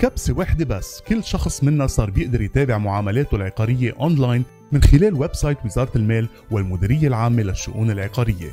بكبسة واحدة بس. كل شخص منا صار بيقدر يتابع معاملاته العقارية أونلاين من خلال website وزارة المال والمديرية العامة للشؤون العقارية.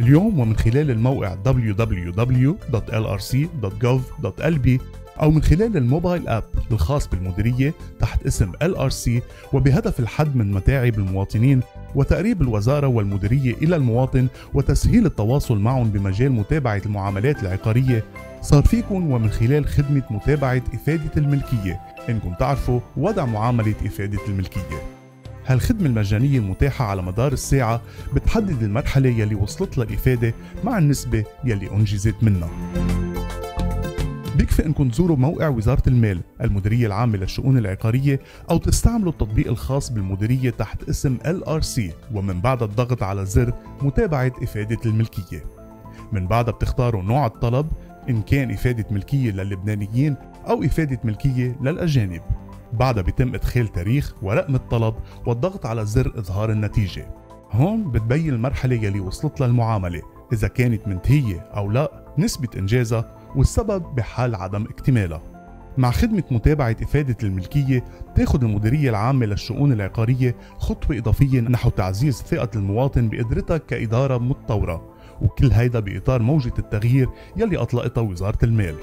اليوم ومن خلال الموقع www.lrc.gov.lb أو من خلال ال mobile app الخاص بالمديرية تحت اسم LRC وبهدف الحد من متاعب المواطنين وتقريب الوزارة والمديرية إلى المواطن وتسهيل التواصل معهم بمجال متابعة المعاملات العقارية صار فيكم ومن خلال خدمة متابعة إفادة الملكية. إنكم تعرفوا وضع معاملة إفادة الملكية. هالخدمة المجانية المتاحة على مدار الساعة بتحدد المرحلة يلي وصلت لها الإفادة مع النسبة يلي أنجزت منها. بيكفي إنكم تزوروا موقع وزارة المال المديرية العامة للشؤون العقارية أو تستعملوا التطبيق الخاص بالمديرية تحت اسم LRC ومن بعد الضغط على زر متابعة إفادة الملكية. من بعدها بتختاروا نوع الطلب إن كان إفادة ملكية للبنانيين أو إفادة ملكية للأجانب. بعدها بيتم إدخال تاريخ ورقم الطلب والضغط على زر إظهار النتيجة. هون بتبين المرحلة يلي وصلت لها المعاملة إذا كانت منتهية أو لا نسبة إنجازها والسبب بحال عدم اكتمالها. مع خدمة متابعة إفادة الملكية تاخد المديرية العامة للشؤون العقارية خطوة إضافية نحو تعزيز ثقة المواطن بقدرتها كإدارة متطورة. وكل هيدا بإطار موجة التغيير يلي أطلقتها وزارة المال.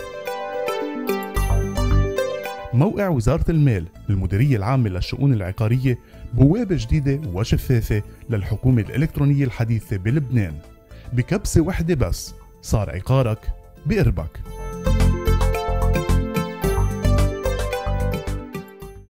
موقع وزارة المال المديرية العامة للشؤون العقارية بوابة جديدة وشفافة للحكومة الإلكترونية الحديثة بلبنان. بكبسة وحدة بس صار عقارك بقربك.